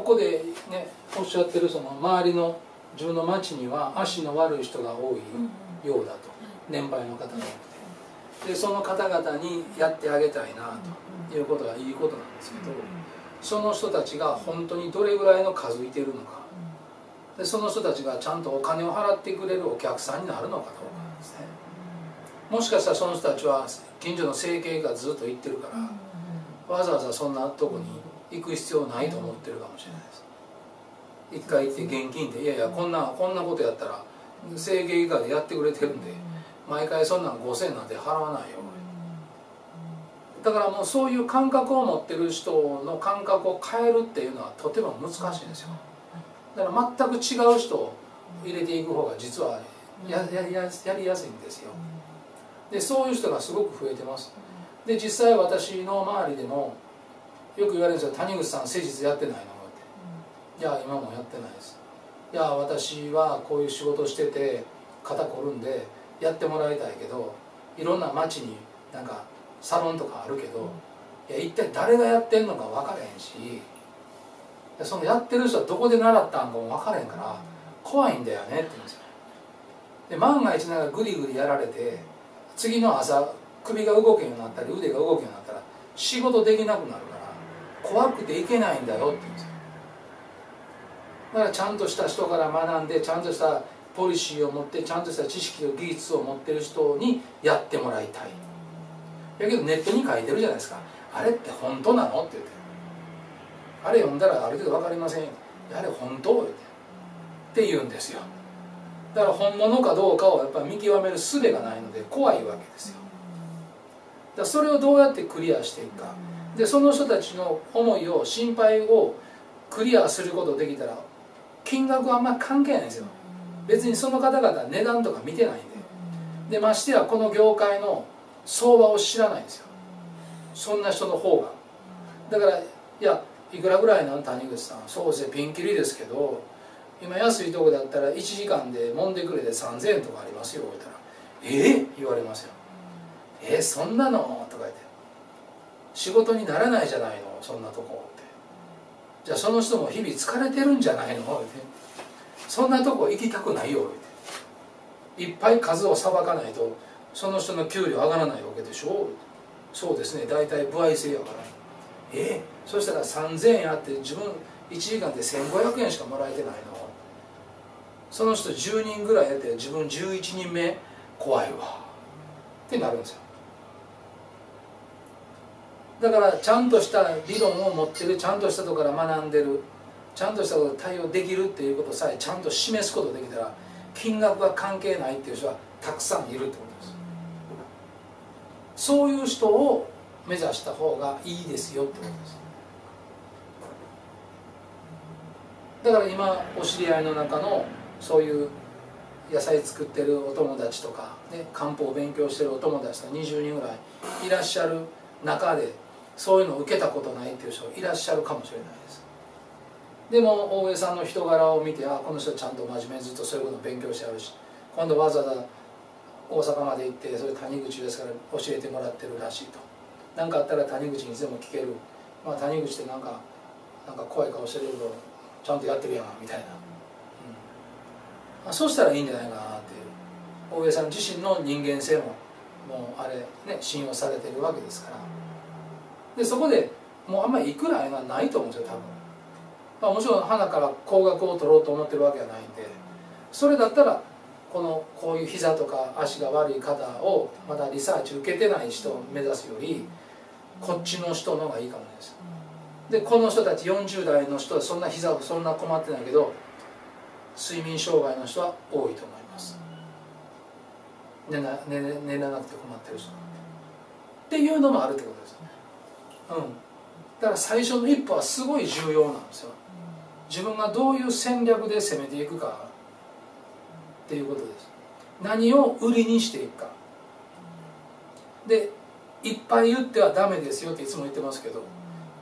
ここでねおっしゃってるその周りの自分の町には足の悪い人が多いようだと。年配の方が多くて。でその方々にやってあげたいなということがいいことなんですけどその人たちが本当にどれぐらいの数いてるのか。でその人たちがちゃんとお金を払ってくれるお客さんになるのかどうかですね。もしかしたらその人たちは近所の整形がずっと行ってるからわざわざそんなとこに行く必要ないと思ってるかもしれないです。一回行って現金でいやいやこんなこんなことやったら整形外科でやってくれてるんで毎回そんなん5000円なんて払わないよ。だからもうそういう感覚を持ってる人の感覚を変えるっていうのはとても難しいんですよ。だから全く違う人を入れていく方が実はややややりやすいんですよ。でそういう人がすごく増えてます。で実際私の周りでもよく言われるんですよ。谷口さん誠実やってないの。っていや今もやってないです。いや私はこういう仕事してて肩こるんでやってもらいたいけどいろんな町になんかサロンとかあるけどいや一体誰がやってんのか分からへんしそのやってる人はどこで習ったんかも分からへんから怖いんだよねって言うんですよ。で万が一なんかグリグリやられて次の朝首が動けんようになったり腕が動けんようになったら仕事できなくなる怖くていけないんだよって言うんですよ。だからちゃんとした人から学んでちゃんとしたポリシーを持ってちゃんとした知識と技術を持ってる人にやってもらいたい。だけどネットに書いてるじゃないですか。あれって本当なのって言って。あれ読んだらある程度分かりませんあれ本当ってって言うんですよ。だから本物かどうかをやっぱり見極める術がないので怖いわけですよ。だそれをどうやってクリアしていくか。でその人たちの思いを心配をクリアすることできたら金額はあんまり関係ないんですよ。別にその方々値段とか見てないんで。でましてやこの業界の相場を知らないんですよ。そんな人の方が。だからいやいくらぐらいなの谷口さんそうですねピンキリですけど今安いとこだったら1時間で揉んでくれて3000円とかありますよ言ったら「え？っ?」言われますよ「えー、そんなの?」とか言って「仕事にならないじゃないのそんなとこ」って「じゃあその人も日々疲れてるんじゃないの?」って「そんなとこ行きたくないよ」って。いっぱい数をさばかないとその人の給料上がらないわけでしょそうですね大体歩合制やから。え、そしたら3000円あって自分1時間で1500円しかもらえてないの。その人10人ぐらいやって自分11人目怖いわ。ってなるんですよ。だからちゃんとした理論を持ってるちゃんとしたところから学んでるちゃんとしたこと対応できるっていうことさえちゃんと示すことできたら金額が関係ないっていう人はたくさんいるってことです。そういう人を目指した方がいいですよってことです。だから今お知り合いの中のそういう野菜作ってるお友達とか、ね、漢方を勉強してるお友達が20人ぐらいいらっしゃる中でそういうのを受けたことないっていう人いらっしゃるかもしれないです。でも大江さんの人柄を見てあこの人ちゃんと真面目にずっとそういうことを勉強してあるし今度わざわざ大阪まで行ってそれ谷口ですから教えてもらってるらしいと。何かあったら谷口にいつでも聞ける、まあ、谷口ってなんかなんか怖い顔してるけどちゃんとやってるやんみたいな、うん、あそうしたらいいんじゃないかなっていう。大江さん自身の人間性ももうあれね信用されてるわけですから。でそこでもうあんまりいくらいうのはないと思うんですよ多分、まあ、もちろん花から高額を取ろうと思ってるわけはないんで。それだったらこのこういう膝とか足が悪い方をまだリサーチ受けてない人を目指すよりこっちの人の方がいいかもですでこの人たち40代の人はそんな膝そんな困ってないけど睡眠障害の人は多いと思います。寝な寝寝らなくて困ってる人っていうのもあるってことですよね。だから最初の一歩はすごい重要なんですよ。自分がどういう戦略で攻めていくかっていうことです。何を売りにしていくか。でいっぱい言ってはダメですよっていつも言ってますけど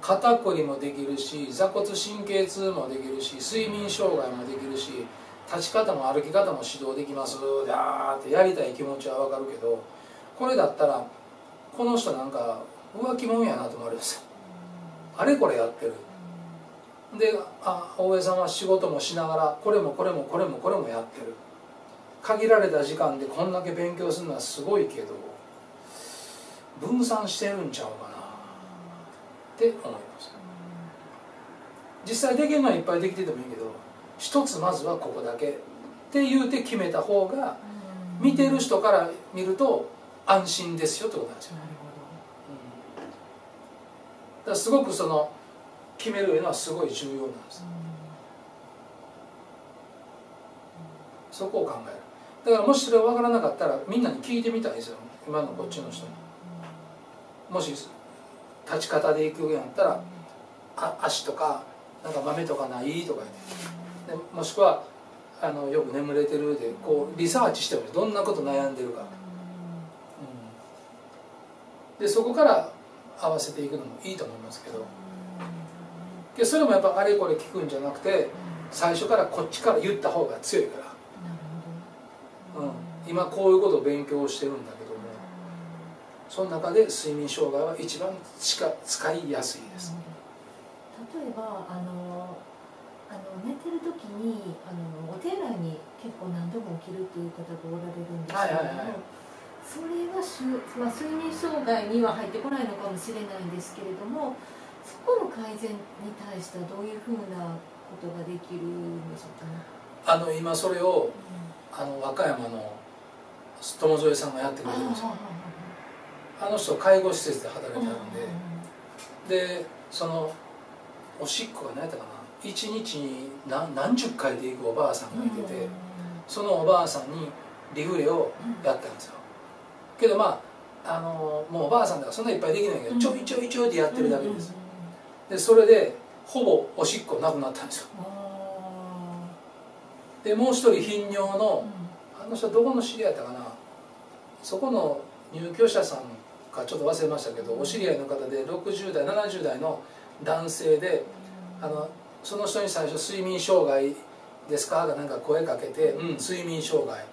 肩こりもできるし座骨神経痛もできるし睡眠障害もできるし立ち方も歩き方も指導できますであーってやりたい気持ちは分かるけどこれだったらこの人なんか浮気者やなと思われるんですあれこれやってる。であ大江さんは仕事もしながらこれもこれもこれもこれもやってる。限られた時間でこんだけ勉強するのはすごいけど分散してるんちゃうかな。って思います実際できるのはいっぱいできててもいいけど一つまずはここだけ。って言うて決めた方が見てる人から見ると安心ですよってことなんですよ、うん、だからすごくその決めるのはすごい重要なんです。そこを考える。だからもしそれ分からなかったらみんなに聞いてみたいですよ。今のこっちの人に。もし立ち方でいくんやったらあ足とかなんか豆とかないとか言ってでもしくはあのよく眠れてるでこうリサーチしてもどんなこと悩んでるか、うん、でそこから合わせていくのもいいと思いますけど。でそれもやっぱあれこれ聞くんじゃなくて最初からこっちから言った方が強いから、うん、今こういうことを勉強してるんだけどもその中で睡眠障害は一番使いやすいです。例えばあのあの寝てる時にあのお手洗いに結構何度も起きるという方がおられるんですけれども、それはしゅ、まあ、睡眠障害には入ってこないのかもしれないんですけれどもそこの改善に対してはどういうふうなことができるんでしょうかね？あの今それを、うん、あの和歌山の友添さんがやってくれてるんですよあの人介護施設で働いてるんで、でそのおしっこが何やったかな？一日に何何十回で行くおばあさんがいてて、そのおばあさんにリフレをやったんですよ、けどまああのもうおばあさんだからそんないっぱいできないけど、ちょいちょいちょいでやってるだけです、でそれでほぼおしっこなくなったんですよ。でもう一人頻尿のあの人どこの知り合いだったかな。そこの入居者さんかちょっと忘れましたけどお知り合いの方で60代70代の男性であのその人に最初「睡眠障害ですか?」がなんか声かけて「うん睡眠障害」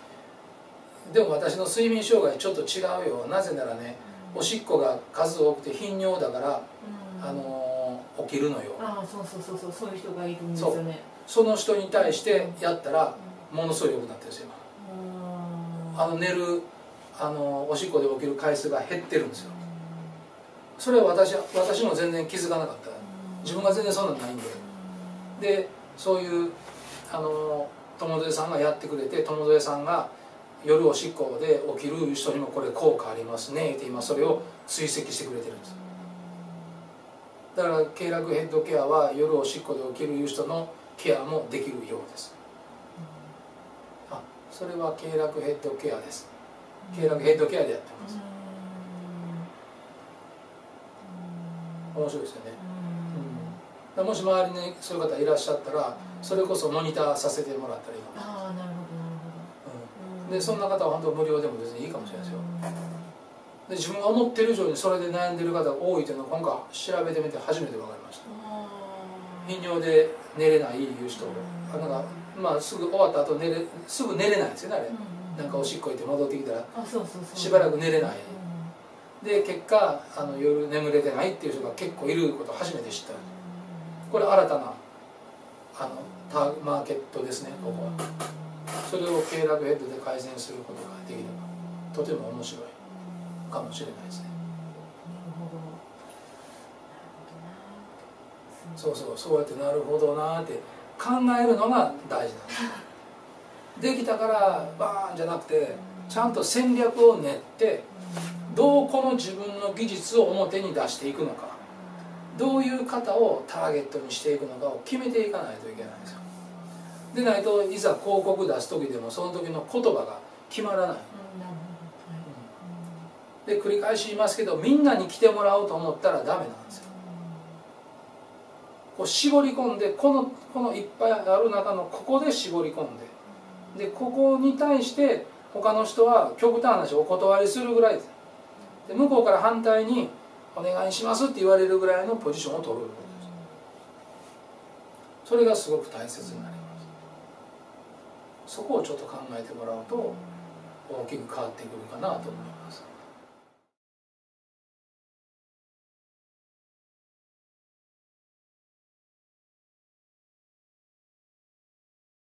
でも私の睡眠障害ちょっと違うよ。なぜならねおしっこが数多くて頻尿だから、あの起きるのよ。ああそうそうそうそうそういう人がいるんですよね。その人に対してやったらものすごい良くなってるんですよあの寝るあのおしっこで起きる回数が減ってるんですよ。それは私私も全然気づかなかった。自分が全然そんなんないんで。でそういうあの友添さんがやってくれて友添さんが夜おしっこで起きる人にもこれ効果ありますね。って今それを追跡してくれてるんです。だから経絡ヘッドケアは夜おしっこで起きる人のケアもできるようです。あそれは経絡ヘッドケアです。経絡ヘッドケアでやってます。面白いですよね。もし周りにそういう方いらっしゃったらそれこそモニターさせてもらったらいいかもああなるほどでそんな方は本当無料でも別にいいかもしれないですよ。で自分が思ってる以上にそれで悩んでる方が多いというのを今回調べてみて初めて分かりました。頻尿で寝れないいう人。あなんかまあすぐ終わった後寝れすぐ寝れないんですよねあれ、なんかおしっこ行って戻ってきたら。しばらく寝れない、で結果あの夜眠れてないっていう人が結構いることを初めて知った、これ新たなあのターマーケットですねここはそれを経絡ヘッドで改善することができればとても面白いかもしれないですね。そうそうそう。やってなるほどなって考えるのが大事なんですできたからバーンじゃなくてちゃんと戦略を練ってどうこの自分の技術を表に出していくのか。どういう方をターゲットにしていくのかを決めていかないといけないんですよ。でないといざ広告出す時でもその時の言葉が決まらない、で繰り返し言いますけどみんなに来てもらおうと思ったらダメなんですよ。こう絞り込んでこのこのいっぱいある中のここで絞り込んで。でここに対して他の人は極端な話お断りするぐらいで向こうから反対にお願いしますって言われるぐらいのポジションを取るそれがすごく大切になりますそこをちょっと考えてもらうと大きく変わってくるかなと思います。